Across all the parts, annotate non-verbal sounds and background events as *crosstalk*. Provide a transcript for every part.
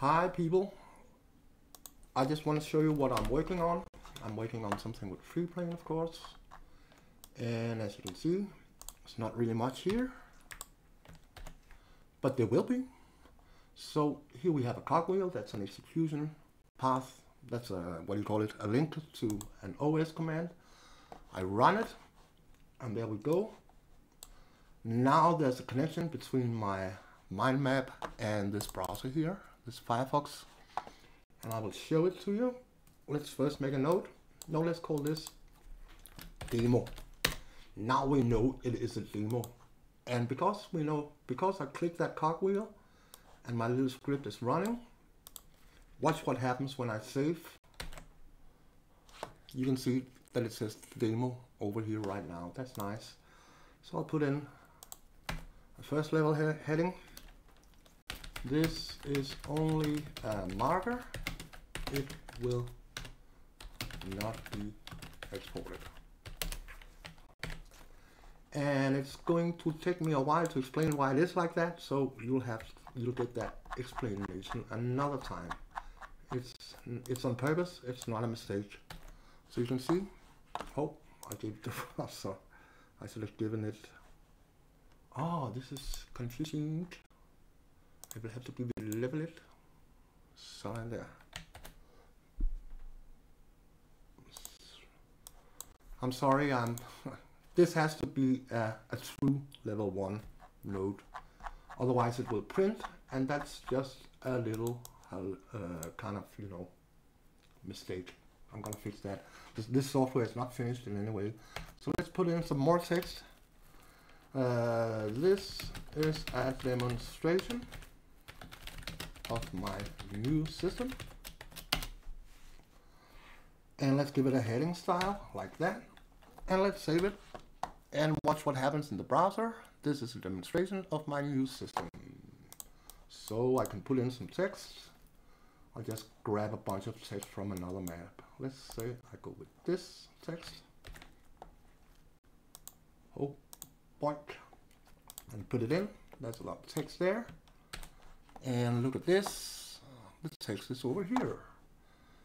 Hi people, I just want to show you what I'm working on. I'm working on something with Freeplane of course. And as you can see, it's not really much here, but there will be. So here we have a cogwheel, that's an execution path, that's a, what you call it, a link to an OS command. I run it, and there we go. Now there's a connection between my mind map and this browser here this Firefox and I will show it to you. Let's first make a note. Now let's call this demo. Now we know it is a demo. And because we know, because I click that cogwheel and my little script is running, watch what happens when I save. You can see that it says demo over here right now. That's nice. So I'll put in a first level he heading this is only a marker. It will not be exported. And it's going to take me a while to explain why it is like that, so you'll have you'll get that explanation another time. It's it's on purpose, it's not a mistake. So you can see, oh, I gave the *laughs* so I should have given it. Oh, this is confusing. I will have to it level it. Sign there. I'm sorry, I'm *laughs* this has to be a, a true level 1 node. Otherwise it will print and that's just a little uh, kind of, you know, mistake. I'm gonna fix that. This, this, software is not finished in any way. So let's put in some more text. Uh, this is a demonstration of my new system. And let's give it a heading style like that. And let's save it and watch what happens in the browser. This is a demonstration of my new system. So I can put in some text. I'll just grab a bunch of text from another map. Let's say I go with this text. Oh, boink. And put it in. There's a lot of text there. And look at this, the text is over here.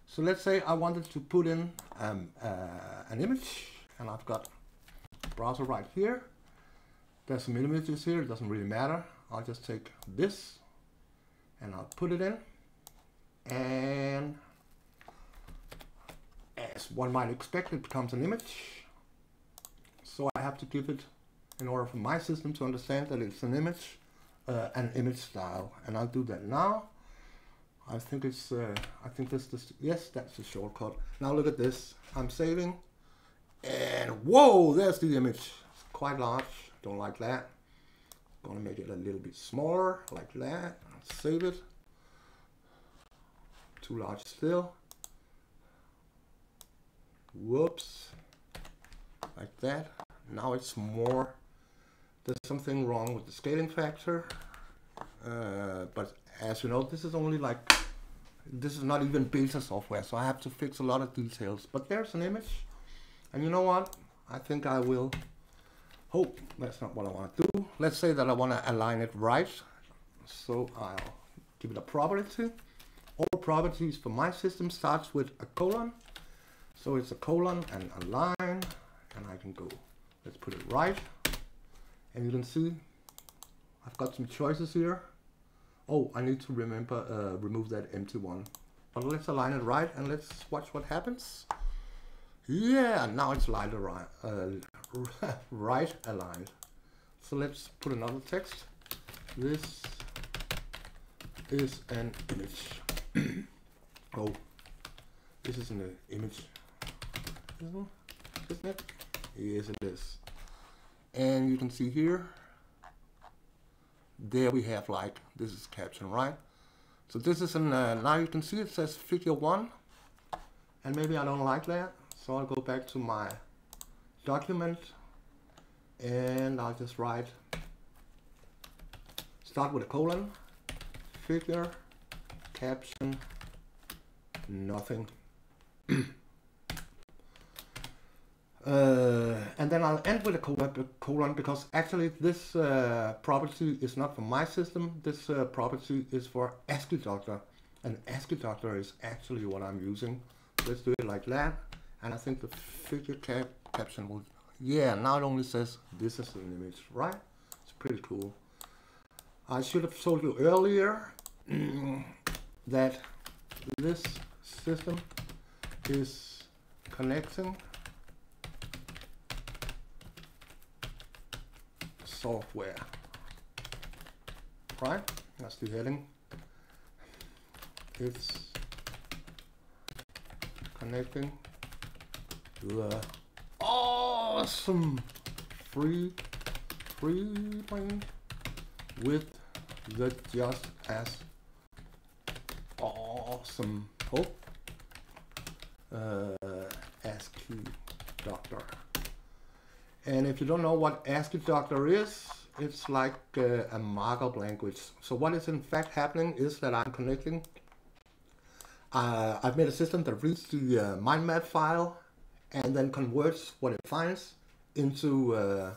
So let's say I wanted to put in um, uh, an image and I've got browser right here. There's some images here, it doesn't really matter. I'll just take this and I'll put it in. And as one might expect, it becomes an image. So I have to give it, in order for my system to understand that it's an image, uh, an image style and I'll do that now. I think it's uh, I think this this yes that's the shortcut. Now look at this. I'm saving and whoa there's the image. It's quite large. Don't like that. Gonna make it a little bit smaller like that. Save it. Too large still. Whoops. Like that. Now it's more there's something wrong with the scaling factor. Uh, but as you know, this is only like, this is not even beta software, so I have to fix a lot of details. But there's an image, and you know what? I think I will, oh, that's not what I want to do. Let's say that I want to align it right. So I'll give it a property. All properties for my system starts with a colon. So it's a colon and a line, and I can go, let's put it right. And you can see I've got some choices here. Oh, I need to remember uh, remove that empty one. But let's align it right and let's watch what happens. Yeah, now it's right, uh, *laughs* right aligned. So let's put another text. This is an image. *clears throat* oh, this is an image. Isn't it? Yes, it is and you can see here there we have like this is caption right? So this is an uh, now you can see it says figure one. And maybe I don't like that so I'll go back to my document. And I'll just write start with a colon figure caption nothing *clears throat* Uh, and then I'll end with a colon because actually this uh, property is not for my system. This uh, property is for AsciiDoctor. And AsciiDoctor is actually what I'm using. Let's do it like that. And I think the figure cap caption will, yeah, now it only says this is an image, right? It's pretty cool. I should have told you earlier *clears throat* that this system is connecting software. Right? That's the heading. It's connecting the awesome free Freeplane with the just as awesome hope uh, ASCII doctor. And if you don't know what AsciiDoctor is, it's like uh, a markup language. So what is in fact happening is that I'm connecting. Uh, I've made a system that reads the uh, mind map file and then converts what it finds into uh,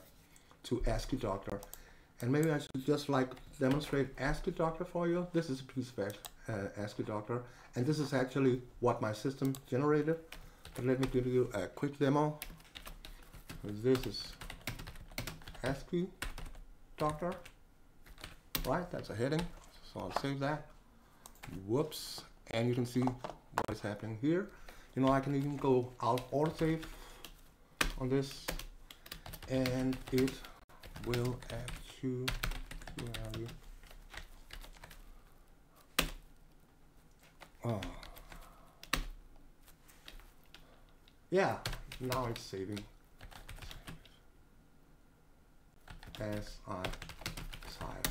to AsciiDoctor. And maybe I should just like demonstrate AsciiDoctor for you. This is a piece of uh, AsciiDoctor, and this is actually what my system generated. But let me give you a quick demo. This is ASCII doctor, right? That's a heading, so I'll save that. Whoops, and you can see what is happening here. You know, I can even go out or save on this, and it will actually Oh. Yeah, now it's saving as I type.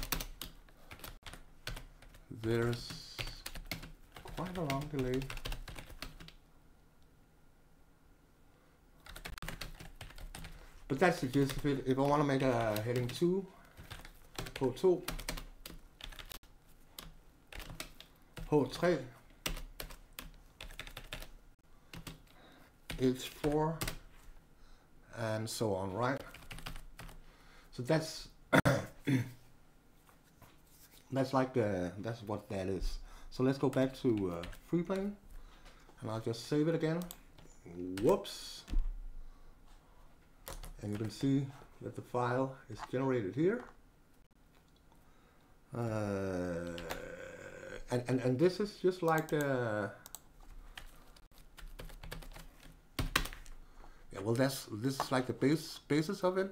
There's quite a long delay. But that's the gist of it. If I want to make a heading 2, på 2, på 3, H4, and so on, right? So that's *coughs* that's like the that's what that is. So let's go back to uh, Freeplane, and I'll just save it again. Whoops, and you can see that the file is generated here. Uh, and, and, and this is just like uh, yeah well that's this is like the base basis of it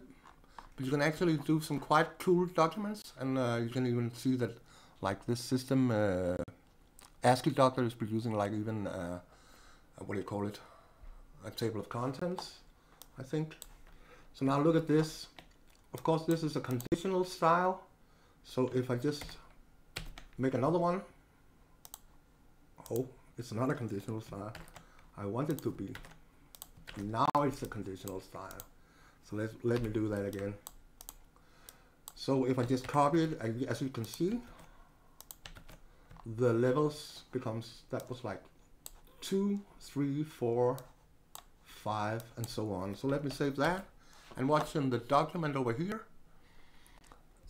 but you can actually do some quite cool documents, and uh, you can even see that, like this system, uh, AsciiDoctor is producing like even, uh, what do you call it, a table of contents, I think. So now look at this. Of course, this is a conditional style. So if I just make another one, oh, it's not a conditional style. I want it to be. Now it's a conditional style. So let's let me do that again. So if I just copy it, as you can see, the levels becomes, that was like two, three, four, five, and so on. So let me save that and watch in the document over here.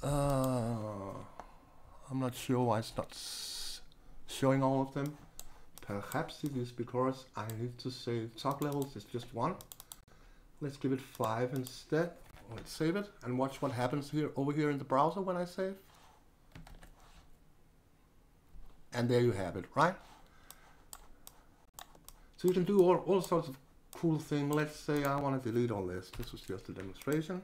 Uh, I'm not sure why it's not showing all of them. Perhaps it is because I need to save top levels is just one. Let's give it 5 instead. Let's save it and watch what happens here over here in the browser when I save. And there you have it, right? So you can do all, all sorts of cool things. Let's say I want to delete all this. This was just a demonstration.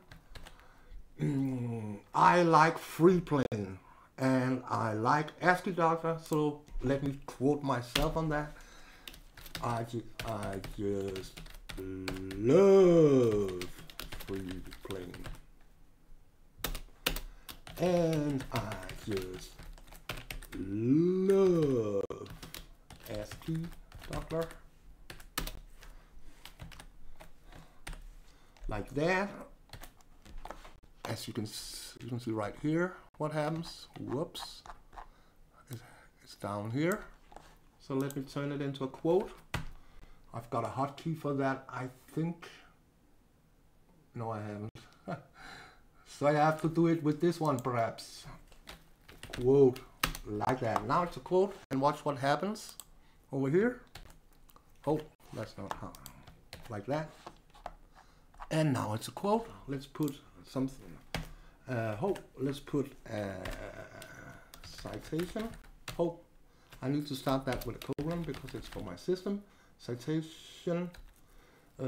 *clears throat* I like free Freeplane and I like AsciiDoctor, so let me quote myself on that. I, ju I just love free playing. And I just love ASCII Doctor. Like that. As you can you can see right here, what happens? Whoops. It's down here. So let me turn it into a quote. I've got a hotkey for that, I think. No, I haven't. *laughs* so I have to do it with this one, perhaps. Quote. like that. Now it's a quote, and watch what happens over here. Oh, that's not how, like that. And now it's a quote. Let's put something. Uh, hope. Let's put uh, citation. Oh, I need to start that with a colon because it's for my system. Citation uh,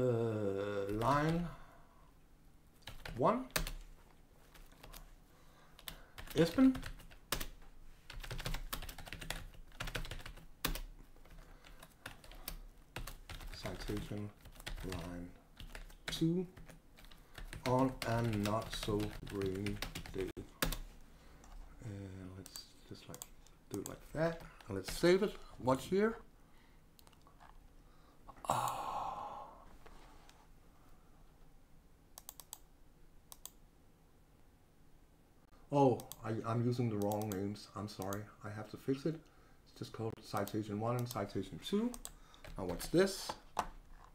line one. Esben. Citation line two on a not so rainy day. And let's just like do it like that. And let's save it. Watch here. Oh, I, I'm using the wrong names. I'm sorry. I have to fix it. It's just called citation 1 and citation 2. Now what's this?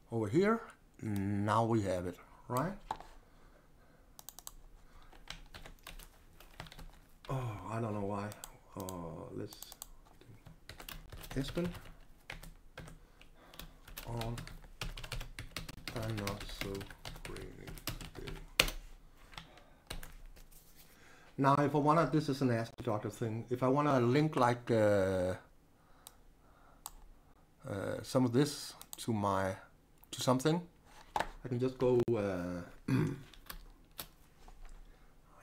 Over here. Now we have it, right? Oh, I don't know why. Uh, let's do Esben on a not so rainy day. Now, if I wanna, this is an Doctor thing. If I wanna link like uh, uh, some of this to my to something, I can just go. Uh, *clears throat* I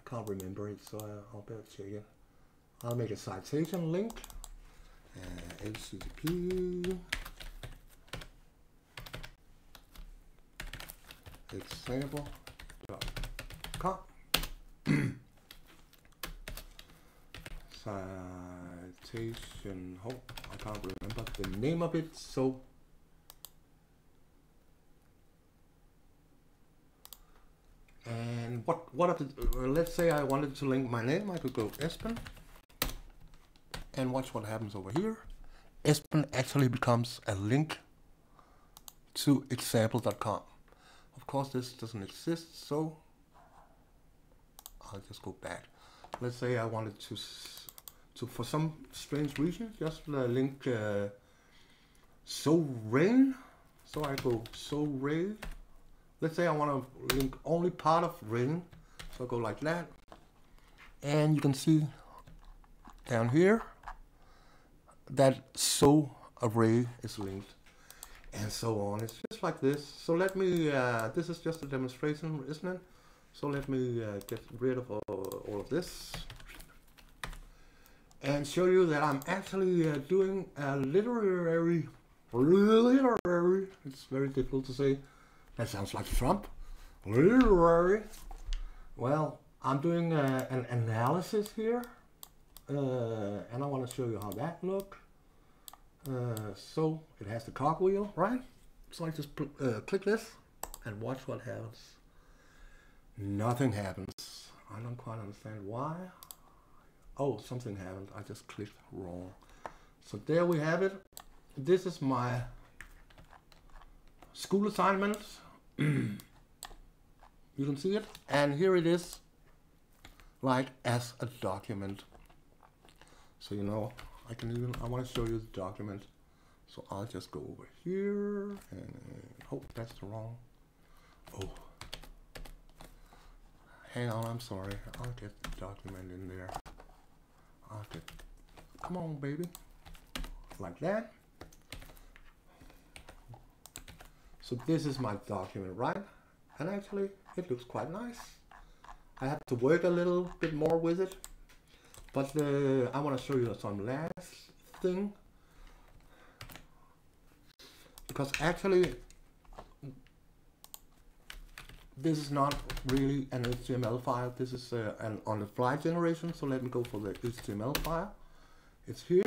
can't remember it, so I'll better check it. I'll make a citation link. Uh, HTTP example.com *clears throat* citation. Oh, I can't remember the name of it, so And what what the, uh, let's say I wanted to link my name, I could go Esben and watch what happens over here. Esben actually becomes a link to example.com. Of course this doesn't exist, so I'll just go back. Let's say I wanted to, to for some strange reason, just uh, link uh, so rain. So I go so rain let's say I want to link only part of rain, so I go like that, and you can see down here that so array is linked, and so on. It's just like this. So let me. Uh, this is just a demonstration, isn't it? So let me uh, get rid of all, all of this and show you that I'm actually uh, doing a literary, literary. It's very difficult to say. That sounds like Trump. Literary. Well, I'm doing uh, an analysis here, uh, and I want to show you how that look. Uh, so it has the cogwheel, right? So I just uh, click this and watch what happens. Nothing happens. I don't quite understand why. Oh, something happened. I just clicked wrong. So there we have it. This is my school assignment. *clears throat* you can see it. And here it is, like as a document. So you know, I can even, I want to show you the document. So I'll just go over here and, uh, oh, that's the wrong. Oh. Hang on, I'm sorry. I'll get the document in there. Come on, baby. Like that. So this is my document, right? And actually, it looks quite nice. I have to work a little bit more with it. But uh, I want to show you some last thing. Because actually, this is not really an HTML file. This is uh, an on-the-fly generation. So let me go for the HTML file. It's here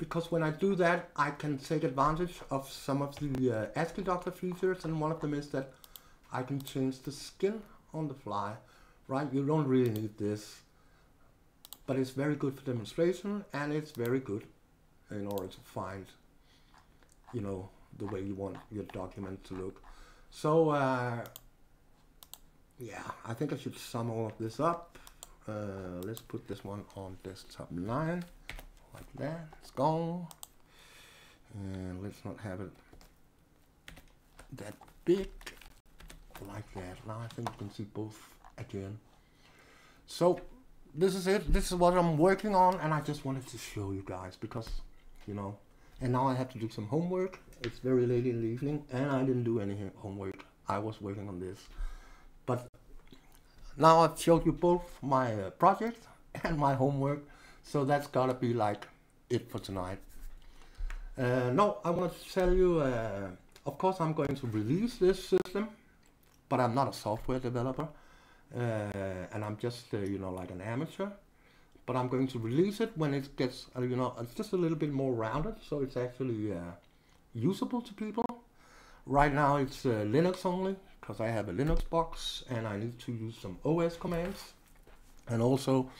because when I do that, I can take advantage of some of the uh, AsciiDoctor features, and one of them is that I can change the skin on the fly, right? You don't really need this, but it's very good for demonstration, and it's very good in order to find, you know, the way you want your document to look. So, uh, yeah, I think I should sum all of this up. Uh, let's put this one on desktop 9, like that. It's gone. And let's not have it that big, like that. Now I think you can see both again. So this is it. This is what I'm working on, and I just wanted to show you guys because, you know, and now I have to do some homework. It's very late in the evening, and I didn't do any homework. I was working on this, but now I've showed you both my uh, project *laughs* and my homework, so that's gotta be like it for tonight. Uh, no, I want to tell you, uh, of course I'm going to release this system, but I'm not a software developer, uh, and I'm just, uh, you know, like an amateur. But I'm going to release it when it gets, you know, it's just a little bit more rounded, so it's actually usable to people. Right now it's Linux only, because I have a Linux box and I need to use some OS commands. And also,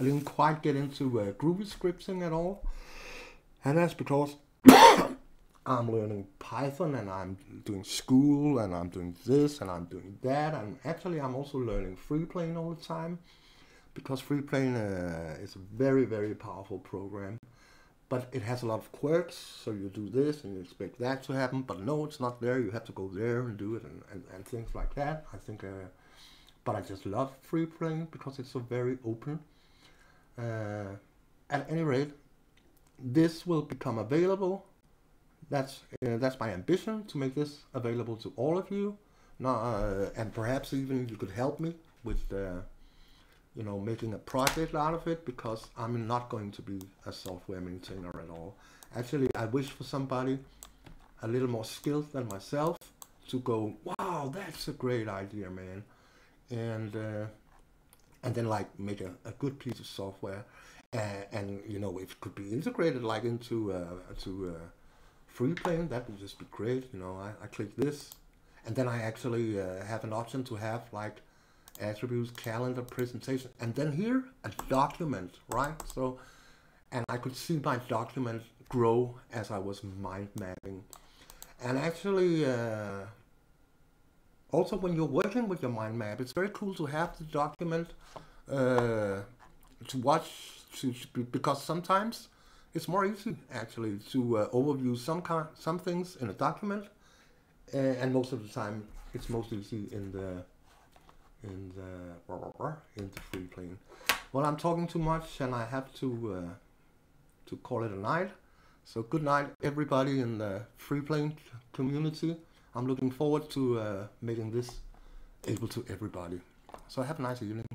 I didn't quite get into uh, Groovy scripting at all. And that's because *coughs* I'm learning Python and I'm doing school and I'm doing this and I'm doing that. And actually, I'm also learning Freeplane all the time because Freeplane uh, is a very, very powerful program but it has a lot of quirks. So you do this and you expect that to happen, but no, it's not there. You have to go there and do it and, and, and things like that. I think, uh, but I just love Freeplane because it's so very open. Uh, at any rate, this will become available. That's uh, that's my ambition to make this available to all of you. Now, uh, and perhaps even you could help me with uh, you know, making a project out of it because I'm not going to be a software maintainer at all. Actually, I wish for somebody a little more skilled than myself to go, wow, that's a great idea, man. And, uh, and then like make a, a good piece of software. Uh, and, you know, it could be integrated like into, uh, to uh, Freeplane, that would just be great. You know, I, I click this and then I actually uh, have an option to have like attributes, calendar, presentation, and then here a document, right? So, and I could see my document grow as I was mind mapping. And actually, uh, also when you're working with your mind map, it's very cool to have the document uh, to watch, to, because sometimes it's more easy actually to uh, overview some kind, some things in a document, uh, and most of the time it's most easy in the in the in the Freeplane. Well, I'm talking too much, and I have to uh, to call it a night. So good night, everybody in the Freeplane community. I'm looking forward to uh, making this able to everybody. So have a nice evening.